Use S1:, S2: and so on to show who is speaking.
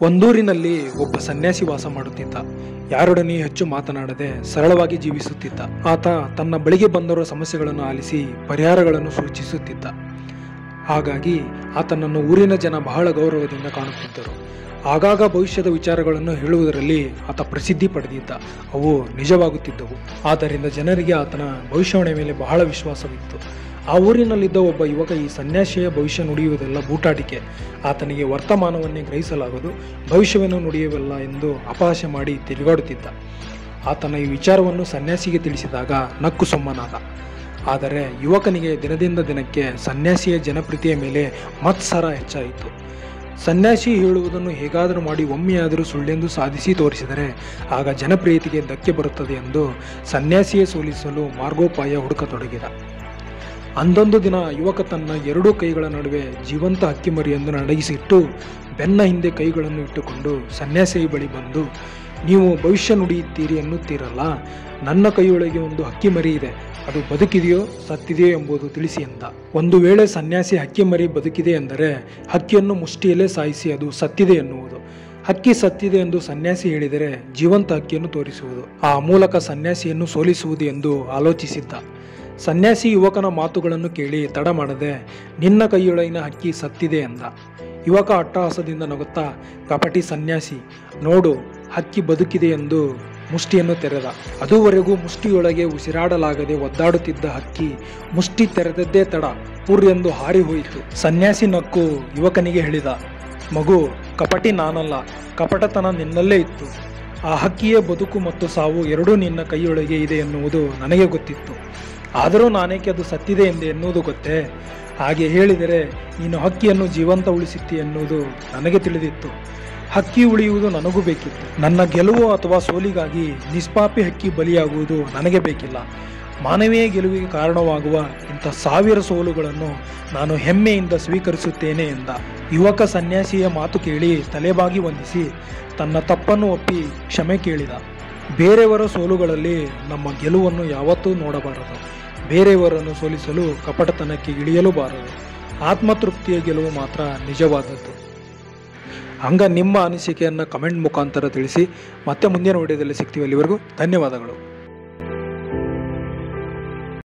S1: ಒಂದೂರಿನಲ್ಲಿ ಒಬ್ಬ ಸನ್ಯಾಸಿ ವಾಸ ಮಾಡುತ್ತಿದ್ದ. ಯಾರೊಡನೆ ಹೆಚ್ಚು ಮಾತನಾಡದೆ ಸರಳವಾಗಿ ಜೀವಿಸುತ್ತಿದ್ದ. ಆತ ತನ್ನ ಬಳಿಗೆ ಬಂದವರ ಸಮಸ್ಯೆಗಳನ್ನು ಆಲಿಸಿ ಪರಿಹಾರಗಳನ್ನು ಸೂಚಿಸುತ್ತಿದ್ದ. ಹಾಗಾಗಿ ಆತನನ್ನು ಊರಿನ ಜನ ಬಹಳ ಗೌರವದಿಂದ ಕಾಣುತ್ತಿದ್ದರು. ಆಗಾಗ ಭವಿಷ್ಯದ ವಿಚಾರಗಳನ್ನು ಹೇಳುವುದರಲ್ಲಿ ಆತ ಪ್ರಸಿದ್ಧಿ ಪಡೆದಿದ್ದ. ಅವು ನಿಜವಾಗುತ್ತಿದ್ದವು. ಆದ್ದರಿಂದ ಜನರಿಗೆ ಆತನ ಭವಿಷ್ಯವಣೆ ಮೇಲೆ ಬಹಳ ವಿಶ್ವಾಸವಿತ್ತು. ಆ ಊರಿನಲ್ಲಿದ್ದ ಒಬ್ಬ ಯುವಕ ಈ ಸನ್ಯಾಸಿಯ ಭವಿಷ್ಯ ನುಡಿಯುವುದೆಲ್ಲ ಬೂಟಾಟಿಕೆ. ಆತನಿಗೆ ವರ್ತಮಾನವನ್ನೇ ಗ್ರಹಿಸಲಾಗದು, ಭವಿಷ್ಯವನ್ನು ನುಡಿಯುವಲ್ಲ ಎಂದು ಅಪಹಾಸ್ಯ ಮಾಡಿ ತಿರುಗಾಡುತ್ತಿದ್ದ. ಆತನ ಈ ವಿಚಾರವನ್ನು ಸನ್ಯಾಸಿಗೆ ತಿಳಿಸಿದಾಗ ನಕ್ಕು ಸುಮ್ಮನಾದ. ಆದರೆ ಯುವಕನಿಗೆ ದಿನದಿಂದ ದಿನಕ್ಕೆ ಸನ್ಯಾಸಿಯ ಜನಪ್ರಿತಿಯ ಮೇಲೆ ಮತ್ಸರ ಹೆಚ್ಚಾಯಿತು. ಸನ್ಯಾಸಿ ಹೇಳುವುದನ್ನು ಹೇಗಾದರೂ ಮಾಡಿ ಒಮ್ಮೆಯಾದರೂ ಸುಳ್ಳೆಂದು ಸಾಧಿಸಿ ತೋರಿಸಿದರೆ ಆಗ ಜನಪ್ರಿಯತೆಗೆ ಧಕ್ಕೆ ಬರುತ್ತದೆ ಎಂದು ಸನ್ಯಾಸಿಯೇ ಸೋಲಿಸಲು ಮಾರ್ಗೋಪಾಯ ಹುಡುಕತೊಡಗಿದ. ಅಂದೊಂದು ದಿನ ಯುವಕ ತನ್ನ ಎರಡೂ ಕೈಗಳ ನಡುವೆ ಜೀವಂತ ಹಕ್ಕಿಮರಿಯನ್ನು ನಡಗಿಸಿಟ್ಟು ಬೆನ್ನ ಹಿಂದೆ ಕೈಗಳನ್ನು ಇಟ್ಟುಕೊಂಡು ಸನ್ಯಾಸಿಯ ಬಳಿ ಬಂದು ನೀವು ಭವಿಷ್ಯ ನುಡಿಯುತ್ತೀರಿ ಎನ್ನುತ್ತೀರಲ್ಲ, ನನ್ನ ಕೈಯೊಳಗೆ ಒಂದು ಹಕ್ಕಿ ಮರಿ ಇದೆ. ಅದು ಬದುಕಿದೆಯೋ ಸತ್ತಿದೆಯೋ ಎಂಬುದು ತಿಳಿಸಿ ಎಂದ. ಒಂದು ವೇಳೆ ಸನ್ಯಾಸಿ ಹಕ್ಕಿ ಮರಿ ಬದುಕಿದೆ ಎಂದರೆ ಹಕ್ಕಿಯನ್ನು ಮುಷ್ಟಿಯಲ್ಲೇ ಸಾಯಿಸಿ ಅದು ಸತ್ತಿದೆ ಎನ್ನುವುದು. ಹಕ್ಕಿ ಸತ್ತಿದೆ ಎಂದು ಸನ್ಯಾಸಿ ಹೇಳಿದರೆ ಜೀವಂತ ಹಕ್ಕಿಯನ್ನು ತೋರಿಸುವುದು. ಆ ಮೂಲಕ ಸನ್ಯಾಸಿಯನ್ನು ಸೋಲಿಸುವುದು ಎಂದು ಆಲೋಚಿಸಿದ್ದ. ಸನ್ಯಾಸಿ ಯುವಕನ ಮಾತುಗಳನ್ನು ಕೇಳಿ ತಡ ಮಾಡದೆ, ನಿನ್ನ ಕೈಯೊಳಗಿನ ಹಕ್ಕಿ ಸತ್ತಿದೆ ಎಂದ. ಯುವಕ ಅಟ್ಟಹಾಸದಿಂದ ನಗುತ್ತಾ, ಕಪಟಿ ಸನ್ಯಾಸಿ, ನೋಡು ಹಕ್ಕಿ ಬದುಕಿದೆ ಎಂದು ಮುಷ್ಟಿಯನ್ನು ತೆರೆದ. ಅದುವರೆಗೂ ಮುಷ್ಟಿಯೊಳಗೆ ಉಸಿರಾಡಲಾಗದೆ ಒದ್ದಾಡುತ್ತಿದ್ದ ಹಕ್ಕಿ ಮುಷ್ಟಿ ತೆರೆದದ್ದೇ ತಡ ಪುರ್ ಎಂದು ಹಾರಿ ಹೋಯಿತು. ಸನ್ಯಾಸಿ ನಕ್ಕು ಯುವಕನಿಗೆ ಹೇಳಿದ, ಮಗು, ಕಪಟಿ ನಾನಲ್ಲ, ಕಪಟತನ ನಿನ್ನಲ್ಲೇ ಇತ್ತು. ಆ ಹಕ್ಕಿಯ ಬದುಕು ಮತ್ತು ಸಾವು ಎರಡೂ ನಿನ್ನ ಕೈಯೊಳಗೆ ಇದೆ ಎನ್ನುವುದು ನನಗೆ ಗೊತ್ತಿತ್ತು. ಆದರೂ ನಾನೇಕೆ ಅದು ಸತ್ತಿದೆ ಎಂದು ಎನ್ನುವುದು ಗೊತ್ತೇ? ಹಾಗೆ ಹೇಳಿದರೆ ನೀನು ಹಕ್ಕಿಯನ್ನು ಜೀವಂತ ಉಳಿಸಿತ್ತಿ ಎನ್ನುವುದು ನನಗೆ ತಿಳಿದಿತ್ತು. ಹಕ್ಕಿ ಉಳಿಯುವುದು ನನಗೂ ಬೇಕಿತ್ತು. ನನ್ನ ಗೆಲುವು ಅಥವಾ ಸೋಲಿಗಾಗಿ ನಿಷ್ಪಾಪಿ ಹಕ್ಕಿ ಬಲಿಯಾಗುವುದು ನನಗೆ ಬೇಕಿಲ್ಲ. ಮಾನವೀಯ ಗೆಲುವಿಗೆ ಕಾರಣವಾಗುವ ಇಂಥ ಸಾವಿರ ಸೋಲುಗಳನ್ನು ನಾನು ಹೆಮ್ಮೆಯಿಂದ ಸ್ವೀಕರಿಸುತ್ತೇನೆ ಎಂದ. ಯುವಕ ಸನ್ಯಾಸಿಯ ಮಾತು ಕೇಳಿ ತಲೆಬಾಗಿ ವಂದಿಸಿ ತನ್ನ ತಪ್ಪನ್ನು ಒಪ್ಪಿ ಕ್ಷಮೆ ಕೇಳಿದ. ಬೇರೆಯವರ ಸೋಲುಗಳಲ್ಲಿ ನಮ್ಮ ಗೆಲುವನ್ನು ಯಾವತ್ತೂ ನೋಡಬಾರದು. ಬೇರೆಯವರನ್ನು ಸೋಲಿಸಲು ಕಪಟತನಕ್ಕೆ ಇಳಿಯಲೂಬಾರದು ಆತ್ಮತೃಪ್ತಿಯ ಗೆಲುವು ಮಾತ್ರ ನಿಜವಾದದ್ದು. ಹಂಗ ನಿಮ್ಮ ಅನಿಸಿಕೆಯನ್ನು ಕಮೆಂಟ್ ಮುಖಾಂತರ ತಿಳಿಸಿ ಮತ್ತೆ ಮುಂದಿನ ವಿಡಿಯೋದಲ್ಲಿ ಸಿಗ್ತೀವಿ ಅಲ್ಲಿವರೆಗೂ. ಧನ್ಯವಾದಗಳು.